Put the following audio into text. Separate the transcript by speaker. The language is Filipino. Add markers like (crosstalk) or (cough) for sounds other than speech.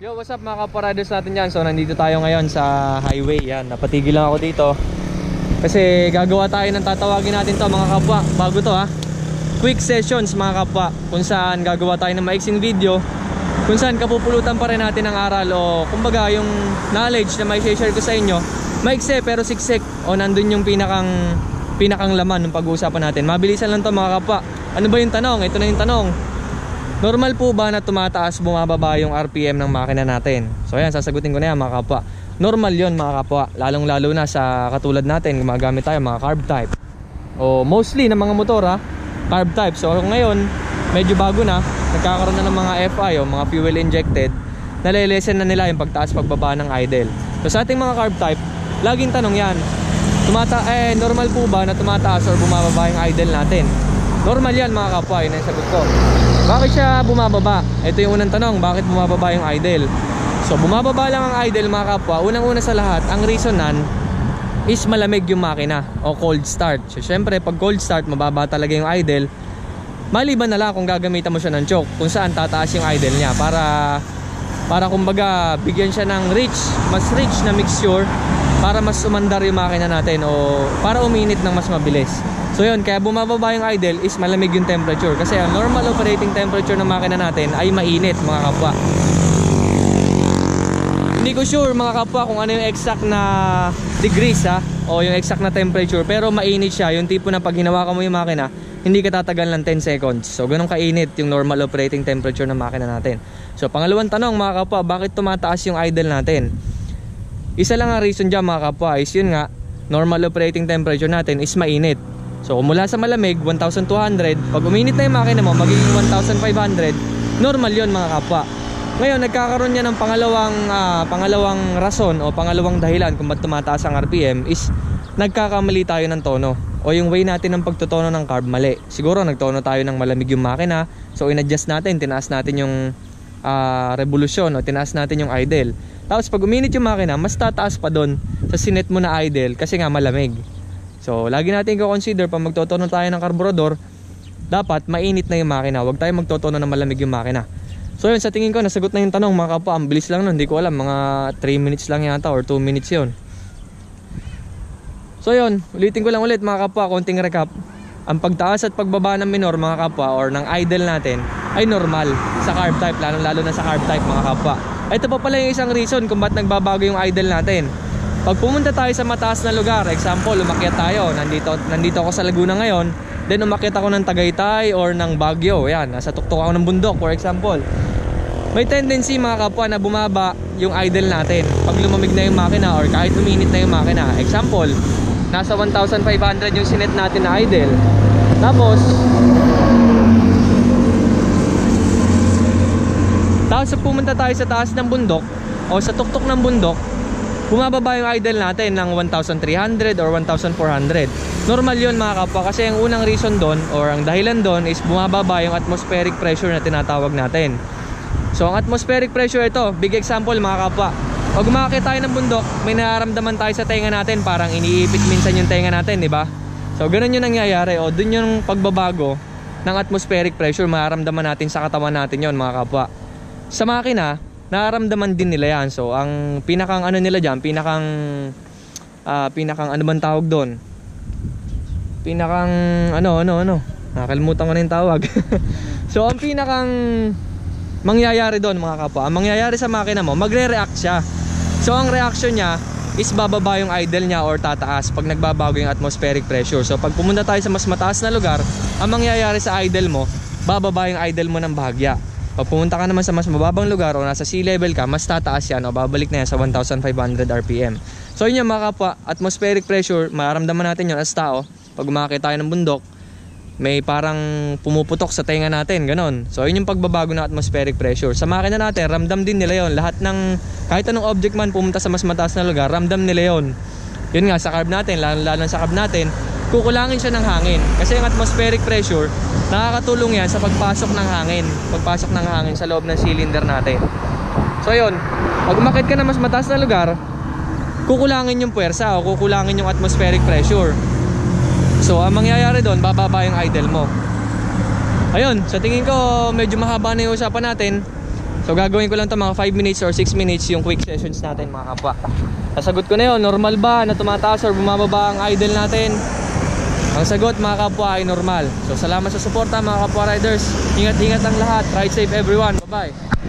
Speaker 1: Yo, what's up mga kaparados natin dyan? So, nandito tayo ngayon sa highway. Yan, napatigil lang ako dito. Kasi gagawa tayo ng tatawagin natin to mga kapwa. Bago to ha. Quick sessions mga kapwa. Kung saan gagawa tayo ng maiksing video. Kung saan kapupulutan pa rin natin ng aral o kumbaga yung knowledge na may share ko sa inyo. Maikse pero siksik o nandun yung pinakang pinakang laman ng pag-uusapan natin. Mabilisan lang to mga kapwa. Ano ba yung tanong? Ito na yung tanong. Normal po ba na tumataas bumababa yung RPM ng makina natin? So ayan, sasagutin ko na yan mga kapwa. Normal yon mga kapwa, lalong lalo na sa katulad natin, gumagamit tayo mga carb type. O mostly ng mga motor ha, carb type. So ngayon, medyo bago na, nagkakaroon na ng mga FI o mga fuel injected, nalilesen na nila yung pagtaas pagbaba ng idle. So sa ating mga carb type, laging tanong yan, tumata eh normal po ba na tumataas or bumababa yung idle natin? Normal yan mga kapwa, yun ang sagot ko. Bakit siya bumababa? Ito yung unang tanong, bakit bumababa yung idle? So bumababa lang ang idle mga kapwa. Unang-una sa lahat, ang reason nan is malamig yung makina o cold start. So syempre pag cold start, mababa talaga yung idle. Maliban na lang kung gagamitan mo siya ng choke, kung saan tataas yung idle niya para para kumbaga bigyan siya ng rich, mas rich na mixture para mas umandar yung makina natin o para uminit ng mas mabilis. So yun, kaya bumababa yung idle is malamig yung temperature kasi ang normal operating temperature ng makina natin ay mainit mga kapwa. Hindi ko sure mga kapwa kung ano yung exact na degrees ha o yung exact na temperature pero mainit siya yung tipo na pag hinawakan mo yung makina hindi ka tatagal ng 10 seconds. So ganun kainit yung normal operating temperature ng makina natin. So pangalawang tanong mga kapwa, bakit tumataas yung idle natin? Isa lang ang reason dyan mga kapwa is yun nga normal operating temperature natin is mainit. So mula sa malamig 1,200, pag uminit na yung makina mo magiging 1,500, normal yon mga kapwa. Ngayon nagkakaroon niya ng pangalawang ah, pangalawang rason o pangalawang dahilan kung ba't tumataas ang RPM is nagkakamali tayo ng tono o yung way natin ng pagtotono ng carb mali. Siguro nagtono tayo ng malamig yung makina, so inadjust natin, tinaas natin yung ah, revolusyon o tinaas natin yung idle. Tapos pag uminit yung makina, mas tataas pa doon sa sinet mo na idle kasi nga malamig. So, lagi natin i-consider pag magtotono tayo ng karburador, dapat mainit na yung makina. Huwag tayo magtotono ng malamig yung makina. So, yun, sa tingin ko, nasagot na yung tanong mga kapwa. Ang bilis lang nun, hindi ko alam. Mga 3 minutes lang yata or 2 minutes yun. So, yun, ulitin ko lang ulit mga kapwa, konting recap. Ang pagtaas at pagbaba ng minor mga kapwa or ng idle natin ay normal sa carb type, lalo lalo na sa carb type mga kapwa. Ito pa pala yung isang reason kung ba't nagbabago yung idle natin. Pag pumunta tayo sa mataas na lugar, example, umakyat tayo, nandito, nandito ako sa Laguna ngayon, then umakyat ako ng Tagaytay or ng Baguio, yan, nasa tuktok ako ng bundok, for example. May tendency mga kapwa na bumaba yung idle natin pag lumamig na yung makina or kahit uminit na yung makina. Example, nasa 1,500 yung sinet natin na idle. Tapos, tapos pumunta tayo sa taas ng bundok o sa tuktok ng bundok, bumababa yung idle natin ng 1,300 or 1,400. Normal yun mga kapwa kasi ang unang reason doon or ang dahilan doon is bumababa yung atmospheric pressure na tinatawag natin. So ang atmospheric pressure ito, big example mga kapwa. Pag umakit tayo ng bundok, may nararamdaman tayo sa tenga natin, parang iniipit minsan yung tenga natin, di ba? So ganun yung nangyayari o dun yung pagbabago ng atmospheric pressure mararamdaman natin sa katawan natin yon mga kapwa. Sa makina, nararamdaman din nila yan. So, ang pinakang ano nila dyan, pinakang, ah, pinakang ano bang tawag doon? Pinakang, ano, ano, ano? Nakalimutan ko na yung tawag. (laughs) so, ang pinakang mangyayari doon mga kapwa, ang mangyayari sa makina mo, magre-react siya. So, ang reaction niya is bababa yung idle niya or tataas pag nagbabago yung atmospheric pressure. So, pag pumunta tayo sa mas mataas na lugar, ang mangyayari sa idle mo, bababa yung idle mo ng bahagya. Pag pumunta ka naman sa mas mababang lugar o nasa sea level ka, mas tataas yan o babalik na yan sa 1,500 RPM. So yun yung mga atmospheric pressure, mararamdaman natin yun as tao. Pag umakit tayo ng bundok, may parang pumuputok sa tenga natin, ganon. So yun yung pagbabago ng atmospheric pressure. Sa makina natin, ramdam din nila yon Lahat ng, kahit anong object man pumunta sa mas mataas na lugar, ramdam nila yon Yun nga, sa carb natin, lalo, lalo sa carb natin, kukulangin siya ng hangin. Kasi yung atmospheric pressure, nakakatulong yan sa pagpasok ng hangin. Pagpasok ng hangin sa loob ng cylinder natin. So yun, pag umakit ka na mas mataas na lugar, kukulangin yung puwersa o kukulangin yung atmospheric pressure. So ang mangyayari doon, bababa yung idle mo. Ayun, sa tingin ko medyo mahaba na yung usapan natin. So gagawin ko lang to mga 5 minutes or 6 minutes yung quick sessions natin mga kapwa. Nasagot ko na yun, normal ba na tumataas or bumababa ang idle natin? Ang sagot mga kapwa ay normal. So salamat sa suporta mga kapwa riders. Ingat-ingat ang lahat. Ride safe everyone. Bye-bye.